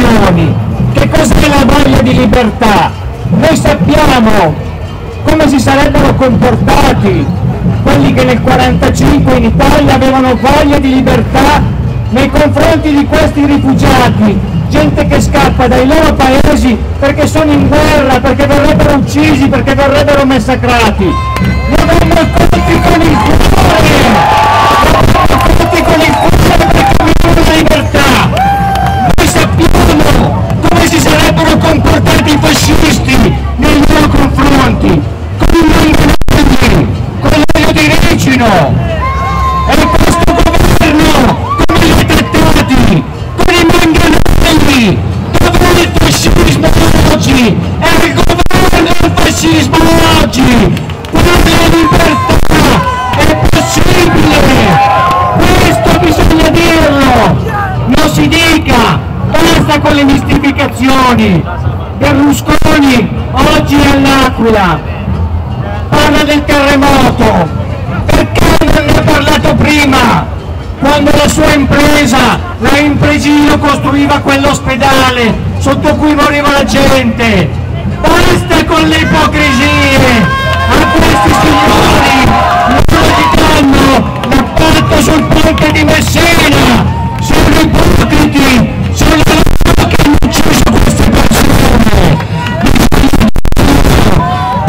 istituzioni. Che cos'è la voglia di libertà? Noi sappiamo come si sarebbero comportati quelli che nel 1945 in Italia avevano voglia di libertà nei confronti di questi rifugiati, gente che scappa dai loro paesi perché sono in guerra, perché verrebbero uccisi, perché verrebbero massacrati. Ne avremmo colti con il cuore! Oggi! Quella libertà è possibile! Questo bisogna dirlo! Non si dica! Basta con le mistificazioni! Berlusconi oggi è all'Aquila! Parla del terremoto! Perché non ne ha parlato prima? Quando la sua impresa, la Impregilo, costruiva quell'ospedale sotto cui moriva la gente! Basta con le ipocrisie! A questi signori non gli danno l'appalto sul ponte di Messina! Sono ipocriti! Sono loro che hanno ucciso queste persone!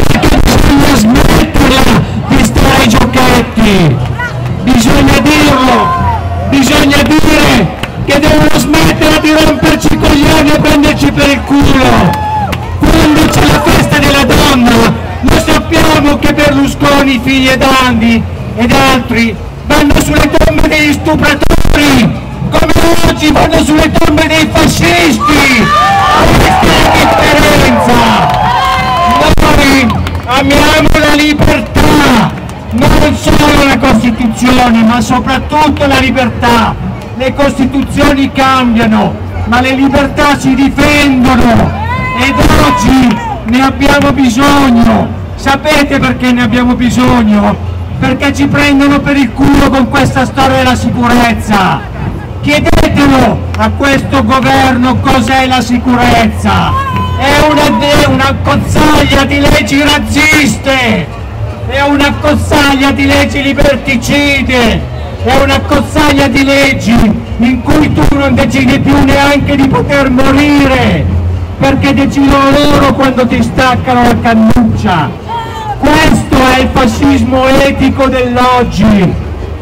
Perché bisogna smetterla di stare ai giochetti! Bisogna dirlo! Bisogna dire che devono smetterla di romperci i coglioni e prenderci per il culo! Quando c'è la festa della donna, Berlusconi, figli ed Andi ed altri vanno sulle tombe degli stupratori, come oggi vanno sulle tombe dei fascisti! Questa è la differenza! Noi amiamo la libertà, non solo la Costituzione, ma soprattutto la libertà. Le Costituzioni cambiano, ma le libertà si difendono ed oggi ne abbiamo bisogno. Sapete perché ne abbiamo bisogno? Perché ci prendono per il culo con questa storia della sicurezza. Chiedetelo a questo governo cos'è la sicurezza. È una, una cozzaglia di leggi razziste, è una cozzaglia di leggi liberticide, è una cozzaglia di leggi in cui tu non decidi più neanche di poter morire, perché decidono loro quando ti staccano la cannuccia. Questo è il fascismo etico dell'oggi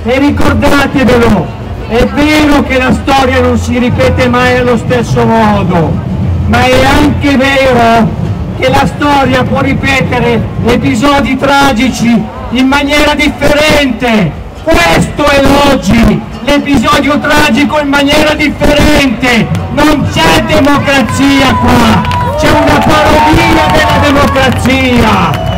e ricordatevelo, è vero che la storia non si ripete mai allo stesso modo, ma è anche vero che la storia può ripetere episodi tragici in maniera differente. Questo è l'oggi, l'episodio tragico in maniera differente. Non c'è democrazia qua, c'è una parodia della democrazia.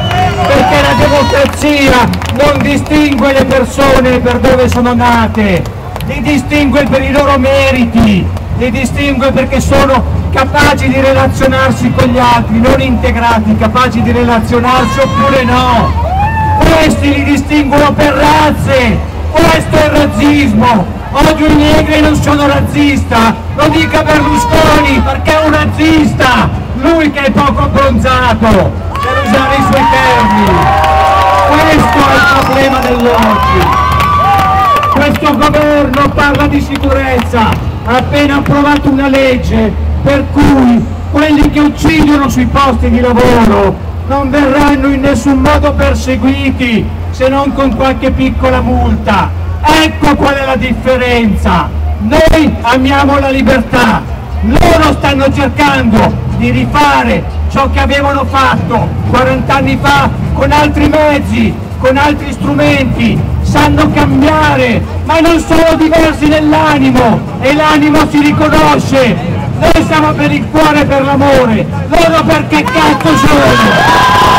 Perché la democrazia non distingue le persone per dove sono nate, li distingue per i loro meriti, li distingue perché sono capaci di relazionarsi con gli altri, non integrati, capaci di relazionarsi oppure no. Questi li distinguono per razze, questo è il razzismo. Oggi i negri non sono razzista, lo dica Berlusconi perché è un razzista, lui che è poco abbronzato, per usare i suoi termini. Questo è il problema dell'oggi. Questo governo parla di sicurezza, ha appena approvato una legge per cui quelli che uccidono sui posti di lavoro non verranno in nessun modo perseguiti se non con qualche piccola multa. Ecco qual è la differenza. Noi amiamo la libertà, loro stanno cercando di rifare ciò che avevano fatto 40 anni fa con altri mezzi, con altri strumenti, sanno cambiare, ma non sono diversi nell'animo e l'animo si riconosce. Noi siamo per il cuore e per l'amore, loro perché cazzo sono?